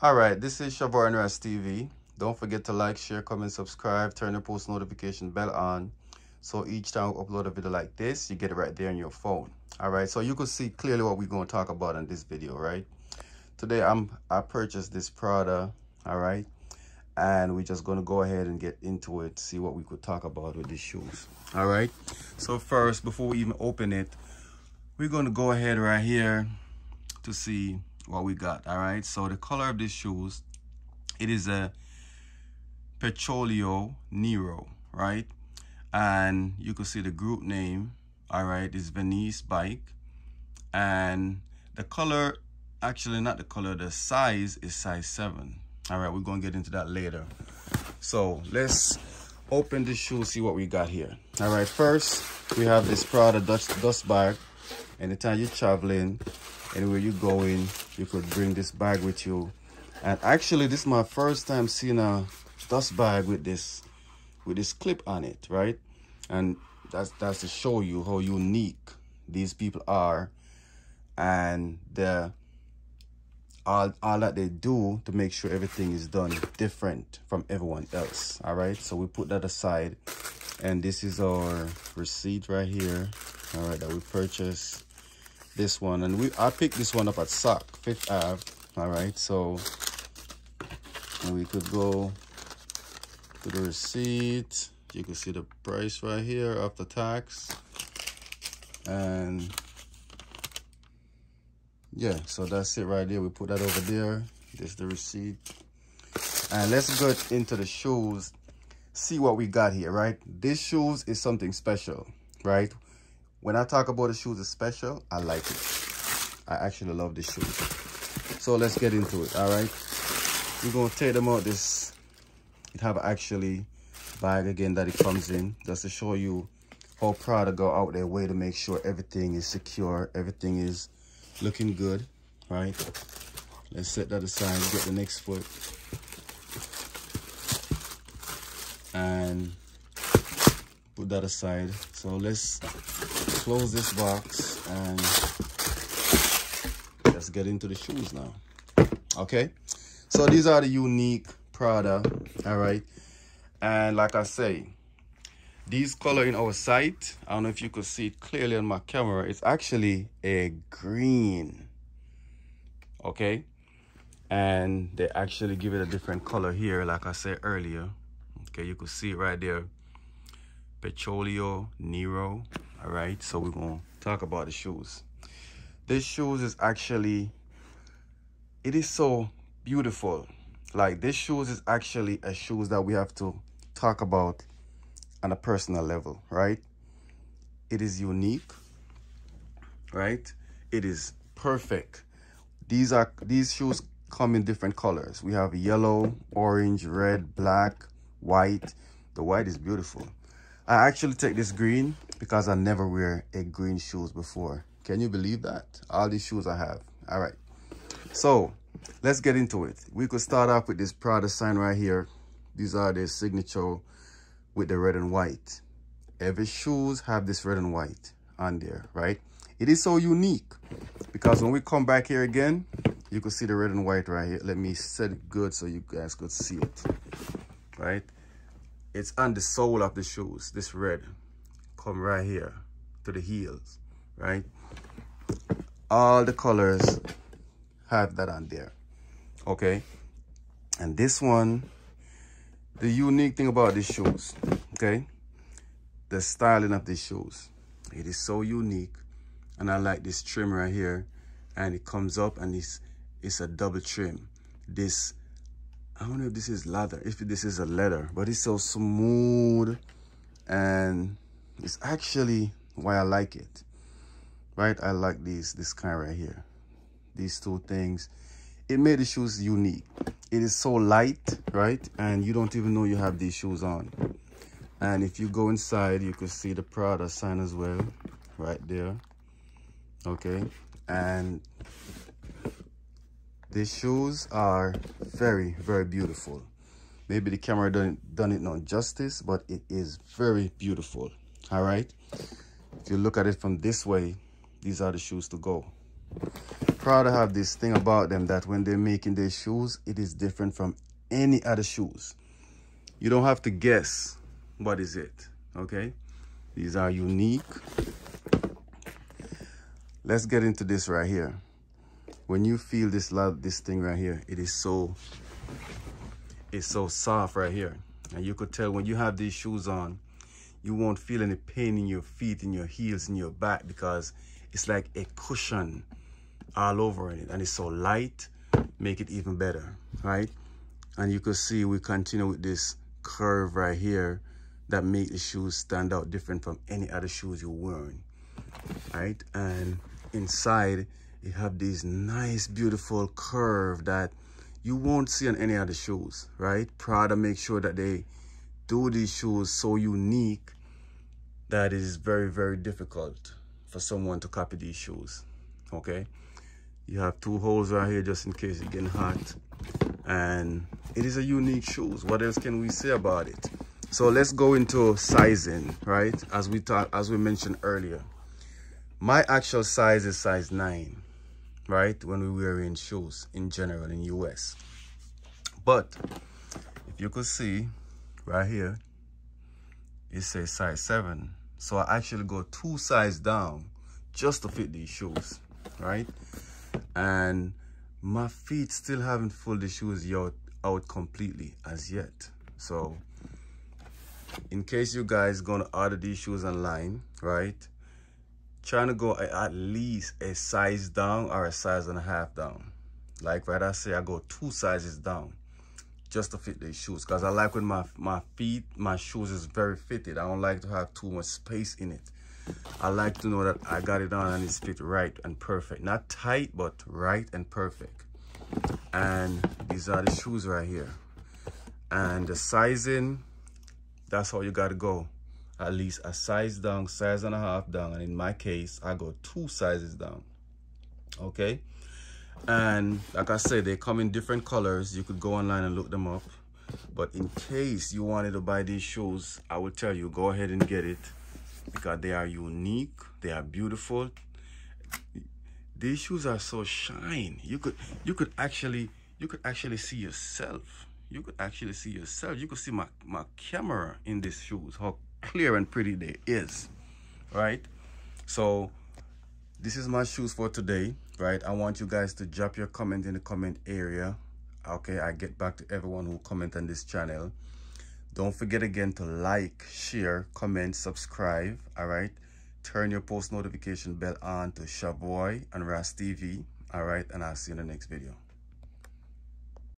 All right, this is Shavoy Ras TV. Don't forget to like, share, comment, subscribe, turn the post notification bell on. So each time we upload a video like this, you get it right there on your phone. All right, so you can see clearly what we're going to talk about in this video, right? Today, I'm I purchased this Prada, all right? And we're just going to go ahead and get into it, see what we could talk about with these shoes, all right? So first, before we even open it, we're going to go ahead right here to see what we got all right? So the color of these shoes it is a petrolio nero right? And you can see the group name all right? Is Vernice Bike. And the color actually not the color the size is size 7 all right we're gonna get into that later. So let's open the shoe see what we got here. All right first we have this prada dust, dust bag. Anytime you're traveling anywhere you're going you could bring this bag with you. And actually this is my first time seeing a dust bag with this with this clip on it right? And that's that's to show you how unique these people are and the all, all that they do to make sure everything is done different from everyone else all right? So we put that aside. And this is our receipt right here all right that we purchased this one and we I picked this one up at Saks Fifth Ave all right so we could go to the receipt. You can see the price right here after tax. And yeah so that's it right there. We put that over there. This is the receipt. And let's get into the shoes. See what we got here right? This shoes is something special right when I talk about the shoes is special, I like it. I actually love the shoes. So let's get into it, all right? We're to take them out this, it have actually bag again that it comes in, just to show you how proud to go out their way to make sure everything is secure, everything is looking good, right? Let's set that aside, get the next foot. And put that aside. So let's close this box and let's get into the shoes now. Okay, so these are the unique Prada, all right? And like I say, these color in our site, I don't know if you could see it clearly on my camera, it's actually a green, okay? And they actually give it a different color here, like I said earlier. Okay, you could see it right there. Petrolio Nero, all right so we're gonna talk about the shoes. This shoes is actually it is so beautiful. Like this shoes is actually a shoes that we have to talk about on a personal level right? It is unique right? It is perfect. These are these shoes come in different colors. We have yellow orange red black white. The white is beautiful. I actually take this green because I never wear a green shoes before. Can you believe that? All these shoes I have. All right. So let's get into it. We could start off with this Prada sign right here. These are the signature with the red and white. Every shoes have this red and white on there, right? It is so unique because when we come back here again, you can see the red and white right here. Let me set it good so you guys could see it, right? it's on the sole of the shoes this red come right here to the heels right? All the colors have that on there okay? And this one the unique thing about these shoes okay? The styling of these shoes it is so unique and i like this trim right here and it comes up and it's it's a double trim. This I don't know if this is leather, if this is a leather, but it's so smooth and it's actually why I like it, right? I like these, this kind right here. These two things, it made the shoes unique. It is so light, right? And you don't even know you have these shoes on. And if you go inside, you can see the Prada sign as well, right there. Okay. And these shoes are very, very beautiful. Maybe the camera done, done it no justice, but it is very beautiful. All right. If you look at it from this way, these are the shoes to go. Prada have this thing about them that when they're making their shoes, it is different from any other shoes. You don't have to guess what is it, okay? These are unique. Let's get into this right here. When you feel this lot, this thing right here, it is so, it's so soft right here. And you could tell when you have these shoes on, you won't feel any pain in your feet, in your heels, in your back because it's like a cushion all over it. And it's so light, make it even better, right? And you can see we continue with this curve right here that make the shoes stand out different from any other shoes you're wearing, right? And inside, you have this nice, beautiful curve that you won't see on any other shoes, right? Prada make sure that they do these shoes so unique that it is very, very difficult for someone to copy these shoes, okay? You have two holes right here just in case it's getting hot. And it is a unique shoes. What else can we say about it? So let's go into sizing, right? As we talked, as we mentioned earlier. My actual size is size 9, right? When we wear in shoes in general in US. But if you could see right here, it says size 7. So I actually go two size down just to fit these shoes, right? And my feet still haven't pulled the shoes out, out completely as yet. So in case you guys gonna order these shoes online, right? Trying to go at least a size down or a size and a half down. Like right I say, I go two sizes down just to fit these shoes because I like when my, my feet, my shoes is very fitted. I don't like to have too much space in it. I like to know that I got it on and it's fit right and perfect. Not tight, but right and perfect. And these are the shoes right here. And the sizing, that's how you got to go. At least a size down, size and a half down. And in my case, I go two sizes down. Okay and like i said they come in different colors. You could go online and look them up. But in case you wanted to buy these shoes i will tell you go ahead and get it. Because they are unique they are beautiful. These shoes are so shine. You could you could actually you could actually see yourself. You could actually see yourself. You could see my my camera in these shoes how clear and pretty they is right? So this is my shoes for today right? I want you guys to drop your comment in the comment area okay? I get back to everyone who comment on this channel. Don't forget again to like share comment subscribe all right? Turn your post notification bell on to Shavoy and Ras TV all right? And i'll see you in the next video